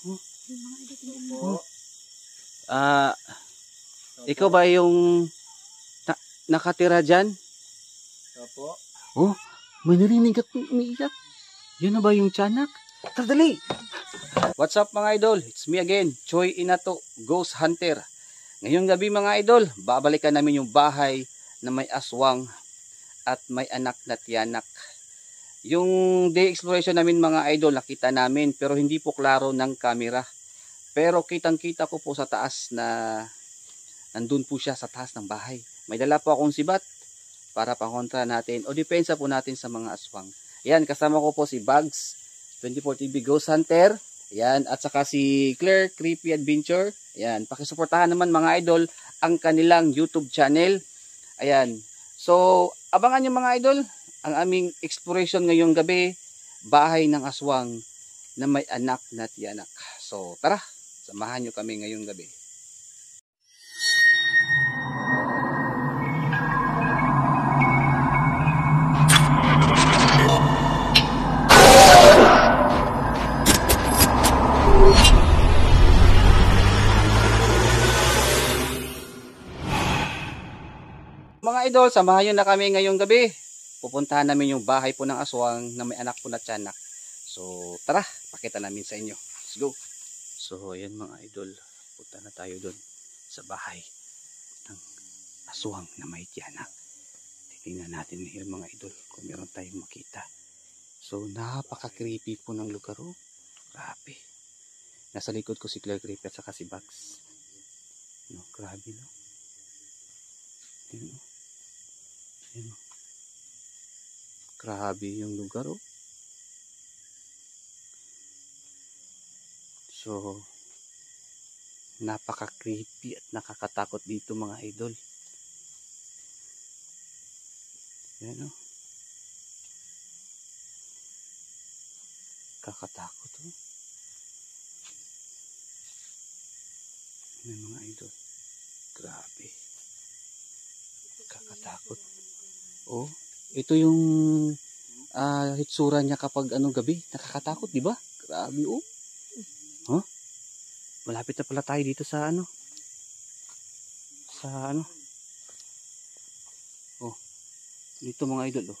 Oh. Ah, ikaw ba yung na, nakatira dyan? Opo. Oh, may narinig at umiiyak. Yun na ba yung tiyanak? Tara, dali! What's up mga idol? It's me again, Choi Inato, Ghost Hunter. Ngayong gabi mga idol, babalikan namin yung bahay na may aswang at may anak na tiyanak. Yung day exploration namin mga idol, nakita namin pero hindi po klaro ng camera. Pero kitang kita ko po sa taas na nandun po siya sa taas ng bahay. May dala po akong sibat para pangontra natin o depensa po natin sa mga aswang. Yan, kasama ko po si Bugs, 24 TV Ghost Hunter. Yan, at saka si Claire Creepy Adventure. Yan, pakisuportahan naman mga idol ang kanilang YouTube channel. Ayan. So, abangan nyo mga idol ang aming exploration ngayong gabi, bahay ng aswang na may anak na tiyanak. So, tara, samahan nyo kami ngayong gabi. Mga idol, samahan nyo na kami ngayong gabi. Pupuntahan namin yung bahay po ng aswang na may anak po na tiyanak. So, tara, pakita namin sa inyo. Let's go. So, ayan mga idol. Punta na tayo doon sa bahay ng aswang na may tiyanak. Titingnan natin ngayon mga idol kung meron tayong makita. So, napaka-creepy po ng lugar. Oh. Grabe. Nasa likod ko si Claire Creepy at saka si Bugs. No, grabe no. Ayan, oh. Ayan, oh. Grabe yung lugar oh. So, napaka-creepy at nakakatakot dito mga idol. Yan oh. Kakatakot oh. Yan mga idol. Grabe. Kakatakot. Oh, ito yung ah hitsura niya kapag anong gabi. Nakakatakot, di ba? Grabe oh. Huh? Malapit na pala tayo dito sa ano? Sa ano? Oh. Dito mga idol oh.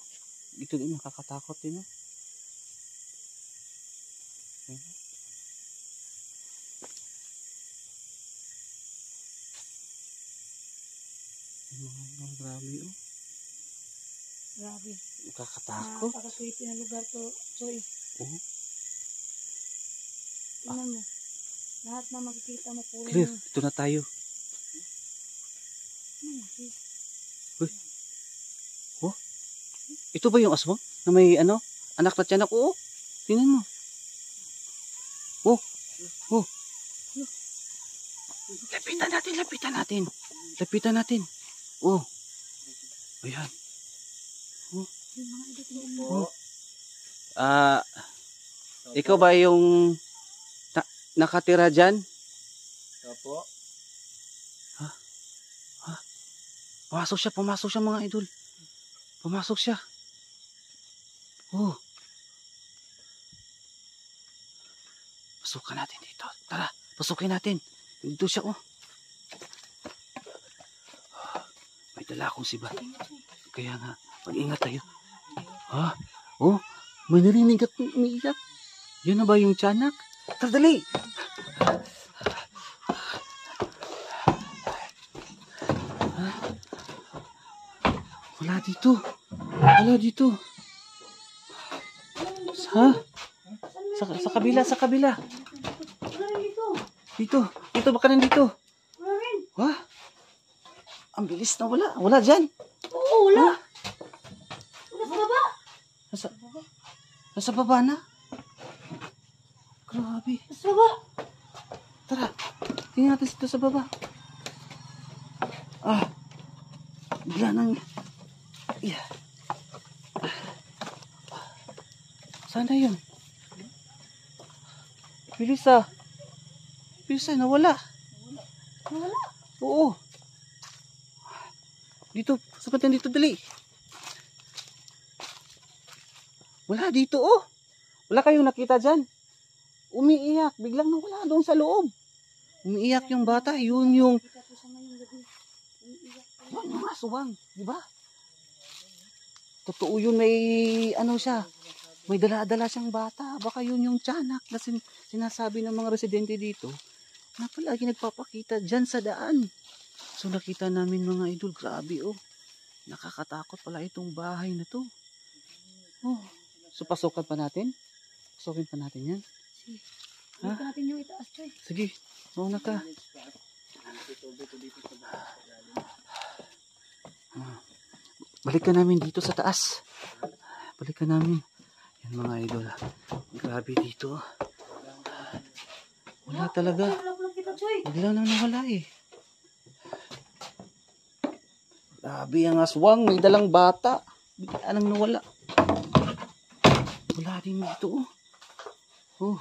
Dito din nakakatakot din oh. Mga idol, grabe oh. Grabe. Nakakatakot. Napaka-creepy na lugar to. Choy, Oh. tingnan mo. Lahat na makikita mo puro Clear, ito na tayo. Hmm, sis. Ito ba yung aswang? Na may ano? Anak na tiyanak? Oo. Tingnan mo. Oh. Oh. Lapitan natin, lapitan natin. Lapitan natin. Oh. Ayan. Ah, ikaw ba yung na- nakatira dyan? Opo. Pumasok siya, pumasok siya mga idol. Pumasok siya. Oh. Pasukan natin dito. Tara, pasukin natin. Dito siya, oh. May dala akong sibat. Kaya nga, mag-ingat tayo. Ha? Oh, may narinig at umiiyak. Yun na ba yung tiyanak? Tara, dali! Wala dito. Wala dito. Sa? Sa, sa kabila, sa kabila. Dito. Dito. Dito, baka nandito. Wala rin. Ha? Ang bilis na wala. Wala dyan. Oo, wala. Baba. Nasa, nasa baba na. Grabe. Sa baba. Tara. Tingnan natin dito sa baba. Ah. Bigla nang... Yeah. Sana yun. Bilis ah. Bilis ah, nawala. Wala. Oo. Dito, sabat yan dito, dali. Wala dito, oh. Wala kayong nakita dyan. Umiiyak. Biglang nawala doon sa loob. Umiiyak yung bata. Yun yung, yun yung aswang. Di ba? Totoo yun. May, ano siya, may dala-dala siyang bata. Baka yun yung tiyanak na sin- sinasabi ng mga residente dito na palagi nagpapakita dyan sa daan. So nakita namin mga idol, grabe oh. Nakakatakot pala itong bahay na to. Oh. So pasukan pa natin? Pasukin pa natin yan? Sige. Ha? Dito natin yung itaas, Choy. Sige, mauna ka. Ah. Balikan namin dito sa taas. Balikan namin. Yan mga idol. Grabe dito. Wala talaga. Bigla nang nawala eh. Grabe ang aswang. May dalang bata. Bigla nang nawala. Wala din dito oh. Oh,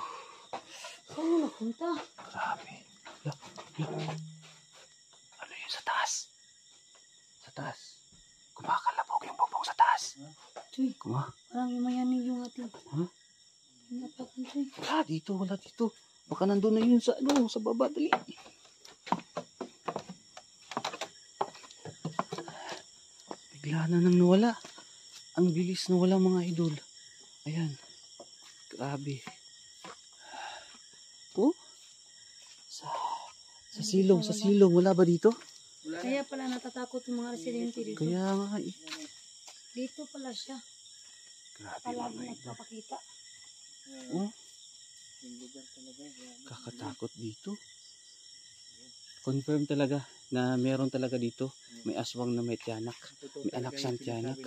Saan mo napunta? grabe. La, la. Ano yun sa taas? Sa taas. Kumakalabog yung bubong sa taas. Choy, Kuma. parang yumayanig yung ating. Ha? Yung apakan, Choy. Wala dito, wala dito. Baka nandun na yun sa ano, sa baba. Dali. Bigla na nang nawala. Ang bilis nawala mga idol. Ayan. Grabe. Oh. Sa, sa silong, sa silong. Wala ba dito? Kaya pala natatakot yung mga residente dito. Kaya nga eh. Dito pala siya. Grabe mga idol. nagpapakita. Oh. Kakatakot dito. Confirm talaga na meron talaga dito. May aswang na may tiyanak. May anak siyang tiyanak.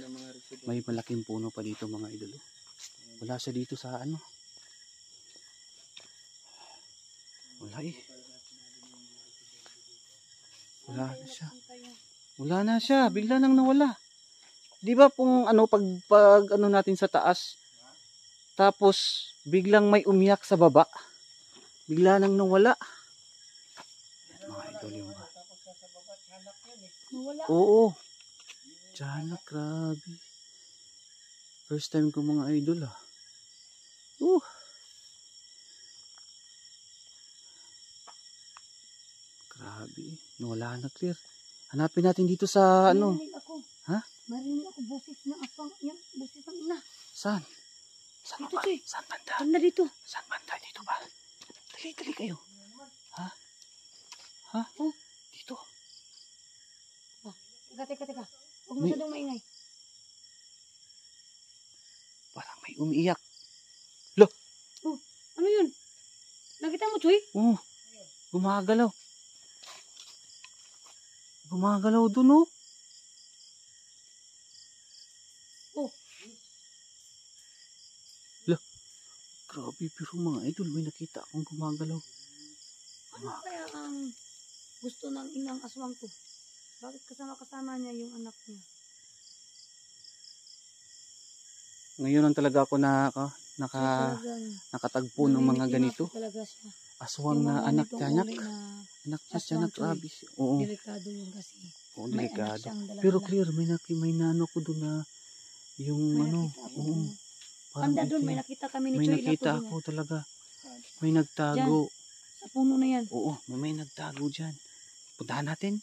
May malaking puno pa dito mga idolo. Wala siya dito sa ano. Wala eh. Wala na siya. Wala na siya. Bigla nang nawala. Di ba pong ano pag, pag ano natin sa taas tapos biglang may umiyak sa baba. Bigla nang nawala. Mga idol yung Nawala. Oo. Tiyanak, grabe. First time ko mga idol ah. Uh. Grabe. Nawala na clear. Hanapin natin dito sa ano. Marinig ako. Ha? Marinig ako boses ng aswang. Yan, boses ng ina. Saan? Saan Dito, ba? Choy. Saan banda? Banda dito. Saan banda? Dito ba? Dali, dali kayo. Ha? Ha? Oh. Dito. Teka, teka, teka. Huwag masyadong maingay. Parang may umiiyak. Ano yun? Nakita mo, Choy? Oh, gumagalaw. Gumagalaw dun, oh. Oh. La, grabe, pero mga idol, may nakita akong gumagalaw. Ano kaya ang gusto ng inang aswang to? Bakit kasama-kasama niya yung anak niya? Ngayon lang talaga ako naka, naka, nakatagpo ng mga ganito. Aswang na anak tiyanak. Anak niya tiyanak, siya. Oo, delikado yun kasi. oo, delikado. Pero clear, may, naki, may nano ko doon na yung May ano, oo, Banda doon, may nakita kami ni may Choy nakita na ako talaga. May nagtago. Sa puno na yan. Oo, may, may nagtago dyan. Puntahan natin.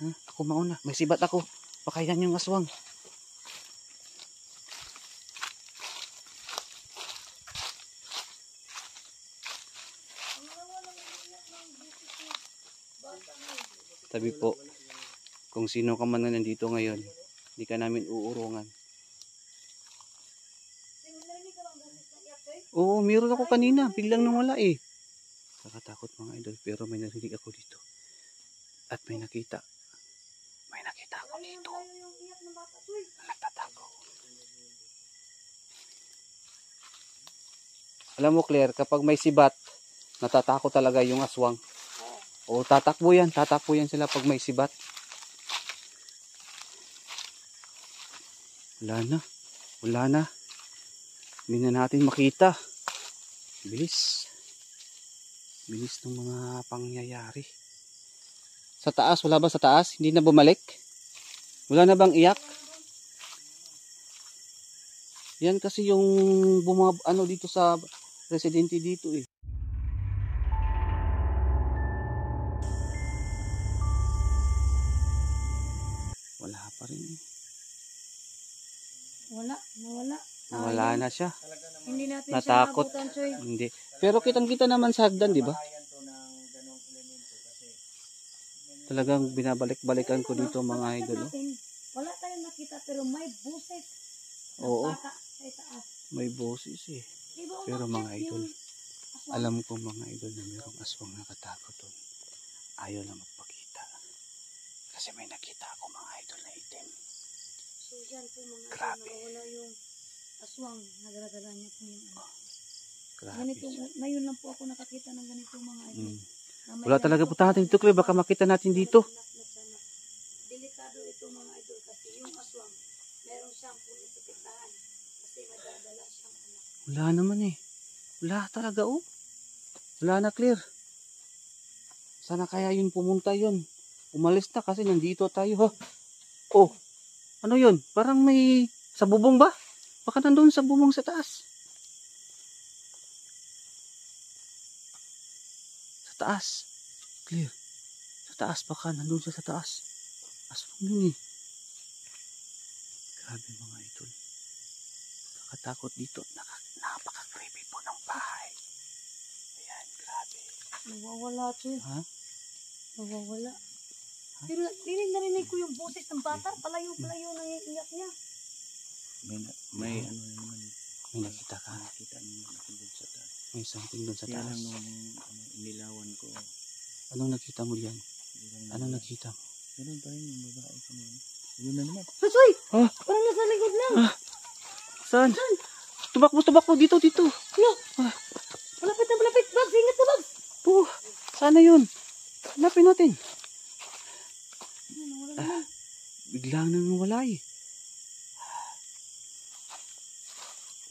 Ha? Ako mauna. May sibat ako. Baka yan yung aswang. Sabi po, kung sino ka man na nandito ngayon, hindi ka namin uurungan. Oo, meron ako kanina. Biglang nawala eh. Nakatakot mga idol, pero may narinig ako dito. At may nakita. May nakita ako dito. Nagtatago. Alam mo Claire, kapag may sibat, natatakot talaga yung aswang. O tatakbo yan, tatakbo yan sila pag may sibat. Wala na. Wala na. Hindi na natin makita. Bilis. Bilis ng mga pangyayari. Sa taas, wala ba sa taas? Hindi na bumalik? Wala na bang iyak? Yan kasi yung bumab ano dito sa residente dito eh. Wala na siya. Hindi natin Natakot. siya nabutan, Choy. Hindi. Pero kitang-kita naman sa hagdan, di ba? Talagang binabalik-balikan ko dito mga idol. oh. Wala tayong nakita pero may buses. Oo. baka sa itaas. May boses eh. Pero mga idol? Alam ko mga idol na mayroong aswang nakatakot doon. Ayaw na magpakita. Kasi may nakita ako mga idol na itim. So yan po mga Grabe. idol, nawala yung aswang. Nagdadala niya po yung ano. Grabe. Ganito, ngayon lang po ako nakakita ng ganito mga idol. Mm. Na may Wala talaga natin pa- dito, Clay. Baka makita natin dito. Delikado ito mga idol kasi yung aswang, meron siyang punipitiktahan kasi madadala siyang anak. Wala naman eh. Wala talaga oh. Wala na clear. Sana kaya yun pumunta yun. Umalis na kasi nandito tayo ha. Oh. Ano yun? Parang may sa bubong ba? Baka nandun sa bubong sa taas. Sa taas. Clear. Sa taas baka nandun siya sa taas. Aswang yun eh. Grabe mga idol. Nakatakot dito. Napaka-creepy po ng bahay. Ayan, grabe. Nawawala ito eh. Ha? Nawawala. Pero dinig narinig ko yung boses ng bata. Palayo-palayo nang iiyak niya. May may ano naman May nakita ka. nakita niyo ako dun sa taas. May something doon sa Kaya taas. lang nung ano, inilawan ko. Anong nakita mo diyan? biglang Anong nakita mo? Ganun pa rin yung babae ko na yun. Yun na naman. Pasoy! Ah! Parang nasa likod lang. Saan? Tumakbo, tumakbo. Dito, dito. Hala! Malapit na malapit. Babs, ingat ka Babs! Oh, sana yun. Hanapin natin. Ano, nawala naman. Biglang nang wala eh.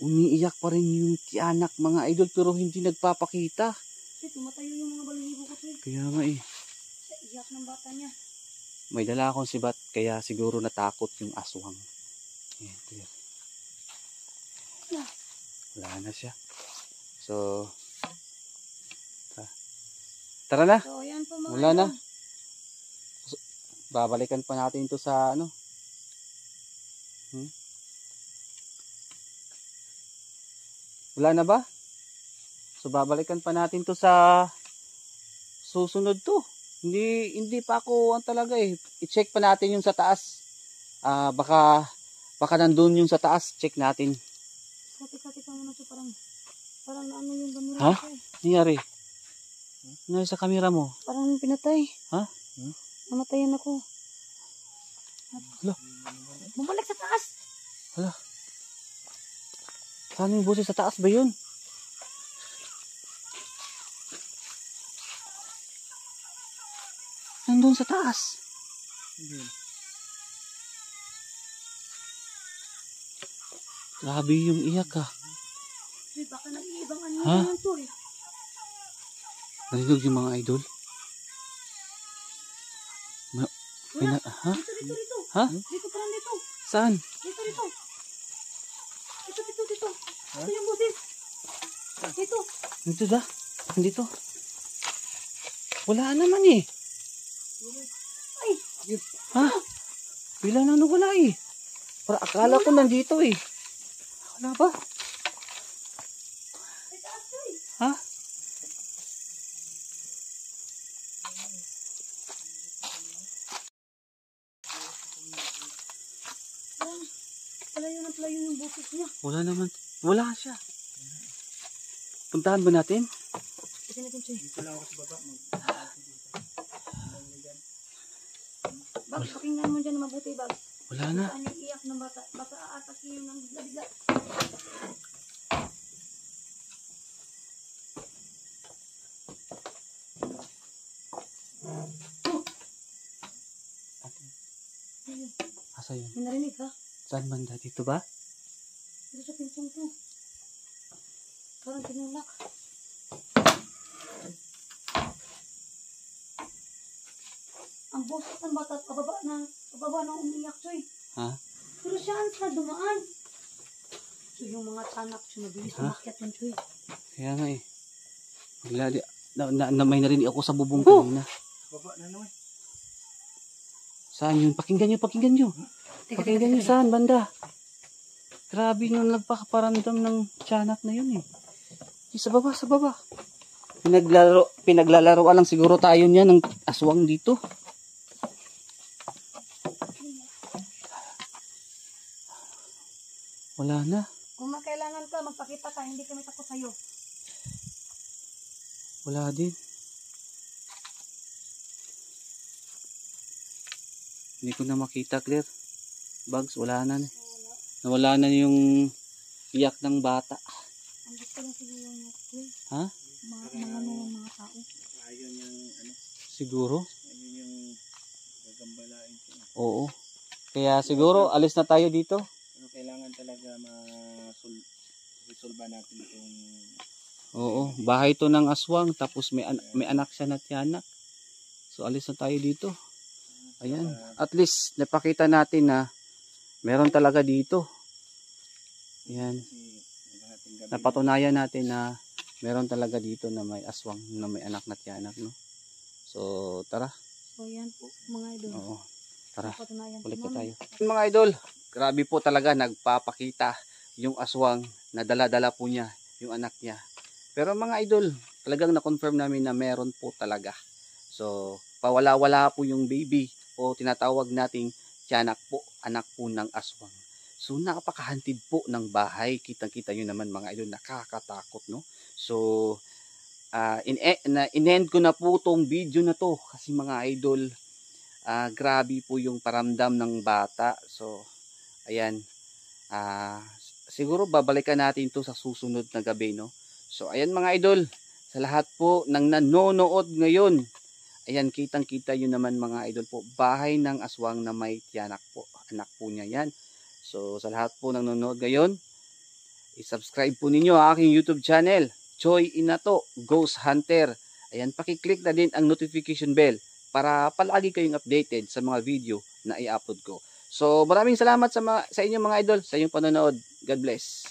Umiiyak pa rin yung tiyanak mga idol pero hindi nagpapakita. Kasi tumatayo yung mga balahibo ko Choy. Kaya nga eh. Sa iyak ng bata niya. May dala akong sibat kaya siguro natakot yung aswang. Ayan, clear. Wala. Na siya. So, ta- tara na. So, ayan po mga Wala na. idol. Babalikan pa natin ito sa ano. Hmm? Wala na ba? So babalikan pa natin to sa susunod to. Hindi hindi pa ako ang talaga eh. I-check pa natin yung sa taas. Ah baka baka nandun yung sa taas. Check natin. Kati-kati ka muna to parang parang naano yung camera Ha? ko eh. Nangyari. Ano sa camera mo? Parang pinatay. Ha? Hmm? Namatayan ako. Hala. Bumalik sa taas. Hala. Saan yung boses sa taas ba yun? Nandun sa taas. Grabe yung iyak ah. Uy, baka nag-iibang ano Ha? yun to eh. Narinig yung mga idol? Ma- may na- ha? Dito, dito, dito. Ha? Dito, parang dito. Saan? Dito, dito. Dito, dito, dito. Ito yung busis. Dito. Dito ba? Dito. Wala naman eh. Ay, Ha? Bila na nawala eh. Para akala ko nandito eh. Wala ba? Ha? Parang palayo na palayo yung busis niya. Wala naman. Wala siya. Puntahan ba natin? Kasi natin siya. Dito lang ako sa baba. Bag, pakinggan mo dyan na mabuti, Bag. Wala na. Saan yung iyak ng bata? Baka aatak yung ng bigla-bigla. Asa yun? May narinig ka? Saan banda? Dito ba? Pintong to. Parang tinulak. Ang boses ng bata at pababa na, pababa na umiyak, Choy. Ha? Pero saan sa dumaan? So yung mga tanak, siya mabilis Ha? umakyat yun, Choy. Kaya nga eh. Bigla di, na, na, na, may narinig ako sa bubong kanina. Baba na naman. Saan yun? Pakinggan nyo, pakinggan nyo. Teka, Pakinggan nyo saan, banda. Grabe nung nagpakaparamdam ng tiyanak na yun eh. Sa baba, sa baba. Pinaglaro, pinaglalaroan lang siguro tayo niya ng aswang dito. Wala na. Kung makailangan ka, magpakita ka, hindi kami takot sa'yo. Wala din. Hindi ko na makita, Claire. Bugs, wala na. na. Nawala na yung iyak ng bata. Ang gusto lang siguro yung Chris, Ha? mga, mga, mga, mga tao. Ayun yung ano. Siguro? Ayun yung gagambalain ko. Oo. Kaya siguro, alis na tayo dito. Pero kailangan talaga ma-resolve natin itong Oo. Bahay to ng aswang. Tapos may, an- may anak siya na tiyanak. So, alis na tayo dito. Ayan. At least, napakita natin na meron talaga dito. Gabi. napatunayan natin na meron talaga dito na may aswang na may anak na tiyanak no so tara So yan po, mga idol. oo tara po namin. tayo mga idol grabe po talaga nagpapakita yung aswang na dala-dala po niya yung anak niya pero mga idol talagang na-confirm namin na meron po talaga so pawala-wala po yung baby o tinatawag nating tiyanak po anak po ng aswang So napakahantid po ng bahay. Kitang-kita nyo naman mga idol, nakakatakot no. So ah in na in-end ko na po tong video na to kasi mga idol ah grabe po yung paramdam ng bata. So ayan ah siguro babalikan natin to sa susunod na gabi no. So ayan mga idol, sa lahat po ng nanonood ngayon. Ayan, kitang-kita yun naman mga idol po. Bahay ng aswang na may tiyanak po. Anak po niya yan. So, sa lahat po ng nanonood ngayon, i-subscribe po ninyo ang aking YouTube channel, Joy Inato, Ghost Hunter. Ayan, pakiclick na din ang notification bell para palagi kayong updated sa mga video na i-upload ko. So, maraming salamat sa, mga, sa inyo mga idol, sa inyong panonood. God bless.